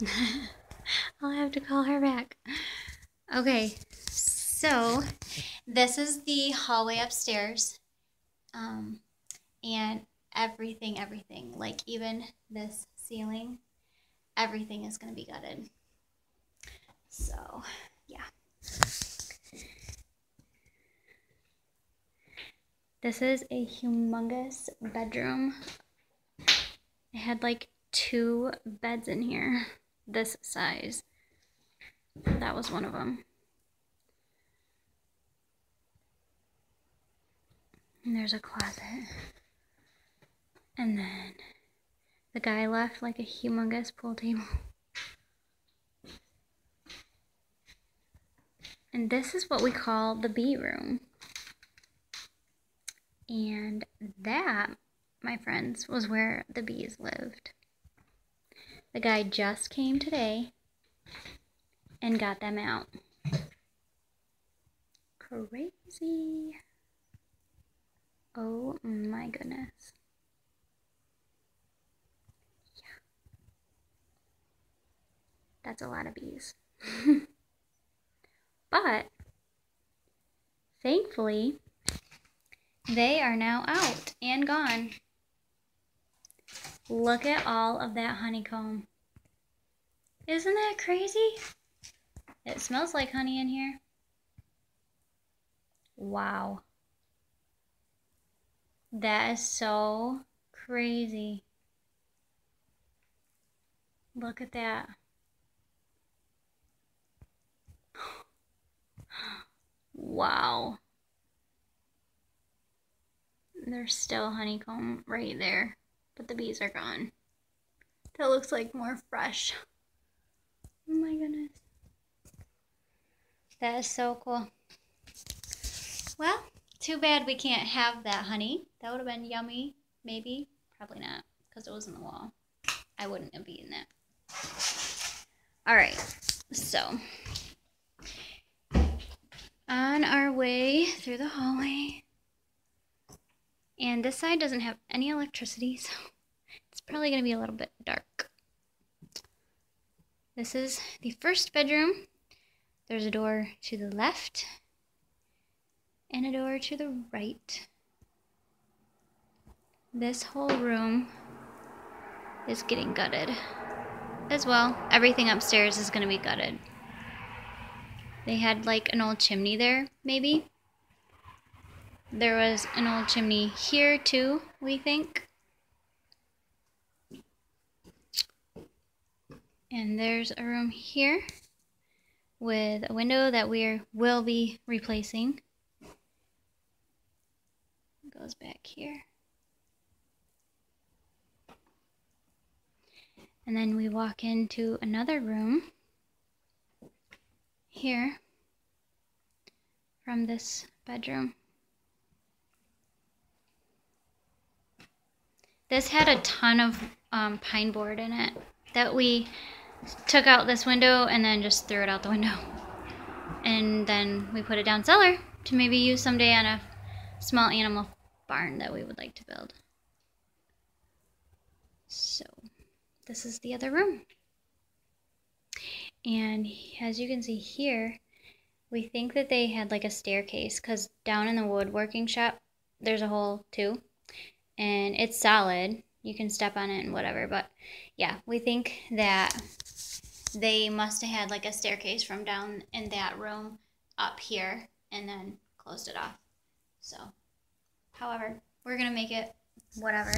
I'll have to call her back. Okay, so this is the hallway upstairs. Um, and everything, everything, like even this ceiling, everything is going to be gutted. So, yeah. This is a humongous bedroom. It had like two beds in here, this size. That was one of them. And there's a closet. And then the guy left like a humongous pool table. And this is what we call the bee room. And that, my friends, was where the bees lived. The guy just came today and got them out. Crazy. Oh my goodness. Yeah. That's a lot of bees. but thankfully, they are now out and gone. Look at all of that honeycomb. Isn't that crazy? It smells like honey in here. Wow. That is so crazy. Look at that. Wow. There's still honeycomb right there, but the bees are gone. That looks like more fresh. Oh my goodness. That is so cool. Well, too bad we can't have that honey. That would have been yummy, maybe. Probably not, because it was in the wall. I wouldn't have eaten that. All right, so on our way through the hallway. And this side doesn't have any electricity, so it's probably going to be a little bit dark. This is the first bedroom. There's a door to the left and a door to the right. This whole room is getting gutted as well. Everything upstairs is going to be gutted. They had like an old chimney there, maybe. There was an old chimney here too, we think. And there's a room here with a window that we will be replacing. Goes back here. And then we walk into another room here from this bedroom. This had a ton of um, pine board in it that we took out this window and then just threw it out the window. And then we put it down cellar to maybe use someday on a small animal barn that we would like to build. So this is the other room. And as you can see here, we think that they had like a staircase because down in the woodworking shop, there's a hole too. And it's solid. You can step on it and whatever. But yeah, we think that they must have had like a staircase from down in that room up here and then closed it off. So, however, we're to make it whatever.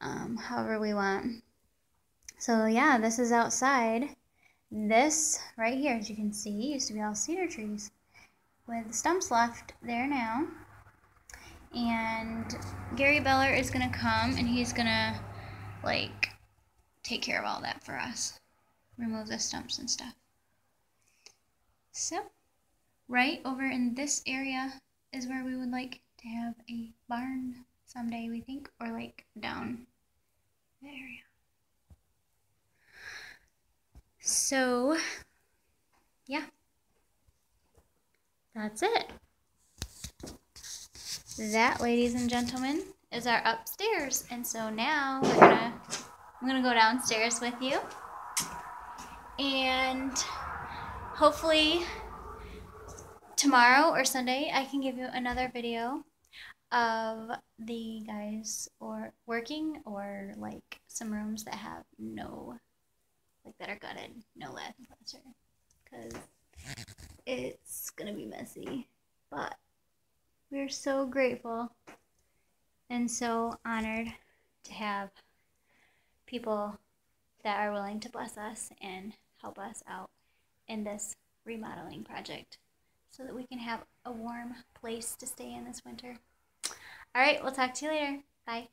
Um, however we want. So yeah, this is outside. This right here, as you can see, used to be all cedar trees with stumps left there now. And Gary Beller is going to come and he's going to like take care of all that for us. Remove the stumps and stuff. So, right over in this area is where we would like to have a barn someday, we think, or like down the area. So, yeah, that's it. That, ladies and gentlemen, is our upstairs. And so now we're to I'm gonna go downstairs with you. And hopefully tomorrow or Sunday I can give you another video of the guys or working or like some rooms that have no like that are gutted, no lath and plaster. Cause it's gonna be messy. But we're so grateful and so honored to have people that are willing to bless us and help us out in this remodeling project so that we can have a warm place to stay in this winter. All right, we'll talk to you later. Bye.